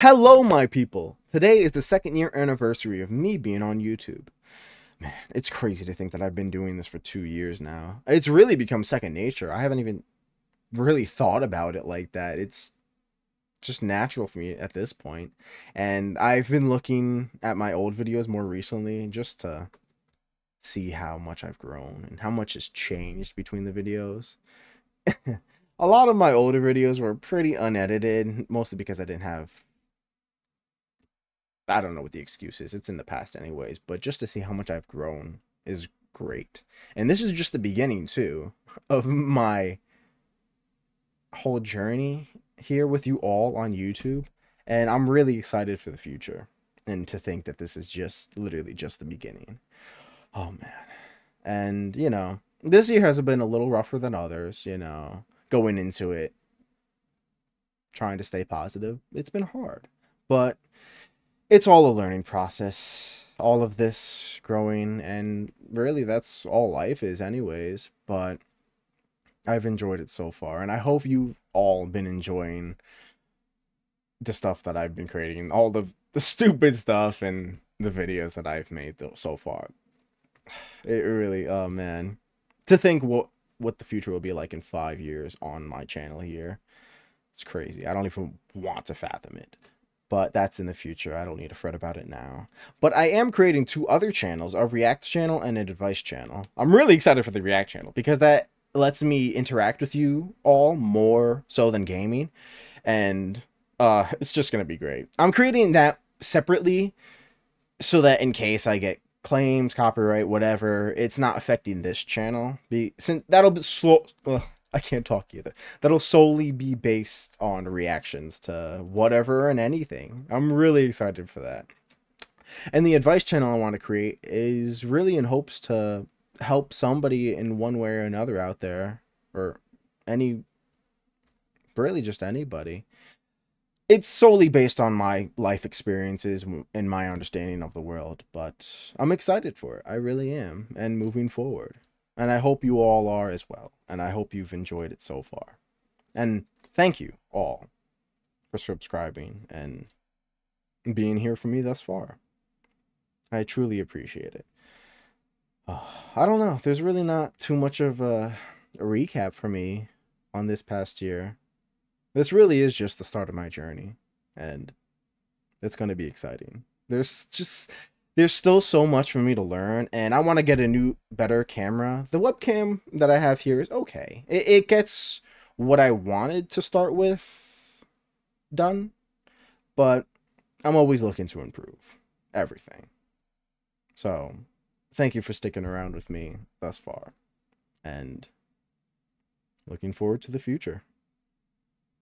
Hello, my people! Today is the second year anniversary of me being on YouTube. Man, it's crazy to think that I've been doing this for two years now. It's really become second nature. I haven't even really thought about it like that. It's just natural for me at this point. And I've been looking at my old videos more recently just to see how much I've grown and how much has changed between the videos. a lot of my older videos were pretty unedited, mostly because I didn't have I don't know what the excuse is. It's in the past anyways, but just to see how much I've grown is great. And this is just the beginning too of my whole journey here with you all on YouTube. And I'm really excited for the future and to think that this is just literally just the beginning. Oh man. And you know, this year has been a little rougher than others, you know, going into it trying to stay positive. It's been hard. But it's all a learning process. All of this growing, and really that's all life is, anyways. But I've enjoyed it so far, and I hope you've all been enjoying the stuff that I've been creating, and all the the stupid stuff and the videos that I've made so far. It really, oh man, to think what what the future will be like in five years on my channel here, it's crazy. I don't even want to fathom it but that's in the future. I don't need to fret about it now. But I am creating two other channels, a React channel and an advice channel. I'm really excited for the React channel because that lets me interact with you all more so than gaming. And uh, it's just going to be great. I'm creating that separately so that in case I get claims, copyright, whatever, it's not affecting this channel. Be since that'll be slow. Ugh, I can't talk either. That'll solely be based on reactions to whatever and anything. I'm really excited for that. And the advice channel I want to create is really in hopes to help somebody in one way or another out there, or any, really just anybody. It's solely based on my life experiences and my understanding of the world, but I'm excited for it. I really am, and moving forward. And I hope you all are as well. And I hope you've enjoyed it so far. And thank you all for subscribing and being here for me thus far. I truly appreciate it. Uh, I don't know. There's really not too much of a, a recap for me on this past year. This really is just the start of my journey. And it's going to be exciting. There's just there's still so much for me to learn and i want to get a new better camera. The webcam that i have here is okay. It, it gets what i wanted to start with done but i'm always looking to improve everything. So thank you for sticking around with me thus far and looking forward to the future